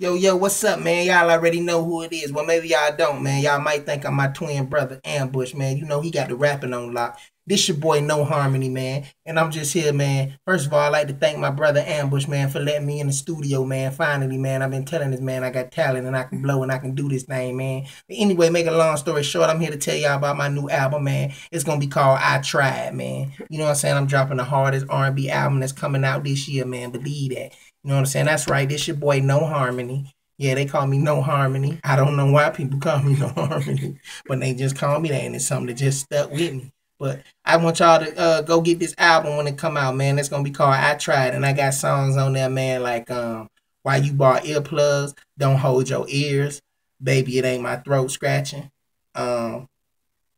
Yo, yo, what's up, man? Y'all already know who it is. Well, maybe y'all don't, man. Y'all might think I'm my twin brother, Ambush, man. You know, he got the rapping on lock. This your boy, No Harmony, man. And I'm just here, man. First of all, I'd like to thank my brother, Ambush, man, for letting me in the studio, man. Finally, man, I've been telling this man I got talent and I can blow and I can do this thing, man. But anyway, make a long story short, I'm here to tell y'all about my new album, man. It's to be called I Tried, man. You know what I'm saying? I'm dropping the hardest R&B album that's coming out this year, man. Believe that. You know what I'm saying? That's right. This your boy, No Harmony. Yeah, they call me No Harmony. I don't know why people call me No Harmony, but they just call me that, and it's something that just stuck with me. But I want y'all to uh, go get this album when it come out, man. It's gonna be called I Tried, and I got songs on there, man, like um, Why You Bought Earplugs, Don't Hold Your Ears, Baby It Ain't My Throat Scratching. Um,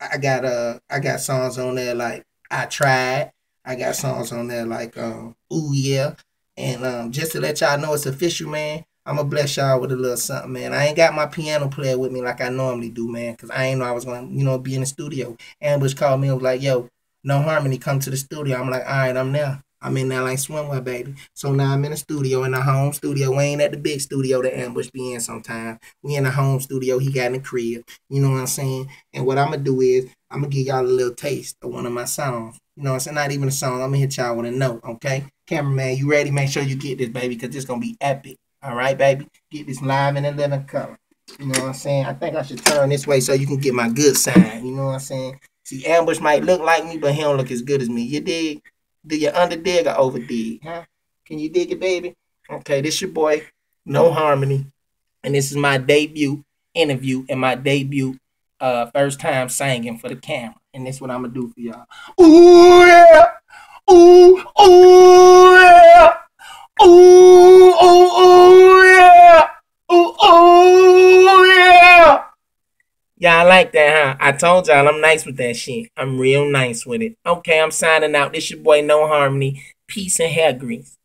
I got uh, I got songs on there like I Tried. I got songs on there like um, Ooh Yeah, and um, just to let y'all know it's official, man. I'm gonna bless y'all with a little something, man. I ain't got my piano player with me like I normally do, man, because I ain't know I was gonna, you know, be in the studio. Ambush called me and was like, yo, no harmony, come to the studio. I'm like, all right, I'm there. I'm in there like swimwear, baby. So now I'm in the studio, in the home studio. We ain't at the big studio that Ambush be in sometimes. We in the home studio. He got in the crib. You know what I'm saying? And what I'm gonna do is I'm gonna give y'all a little taste of one of my songs. You know, it's not even a song. I'm gonna hit y'all with a note, okay? Cameraman, you ready? Make sure you get this, baby, because this gonna be epic. All right, baby. Get this live in the living color. You know what I'm saying? I think I should turn this way so you can get my good side. You know what I'm saying? See, Ambush might look like me, but he don't look as good as me. You dig? Do you under dig or over dig? Huh? Can you dig it, baby? Okay, this your boy, No Harmony. And this is my debut interview and my debut uh first time singing for the camera. And this is what I'm gonna do for y'all. Ooh yeah! Ooh, ooh Y'all like that, huh? I told y'all I'm nice with that shit. I'm real nice with it. Okay, I'm signing out. This your boy No Harmony. Peace and hair grease.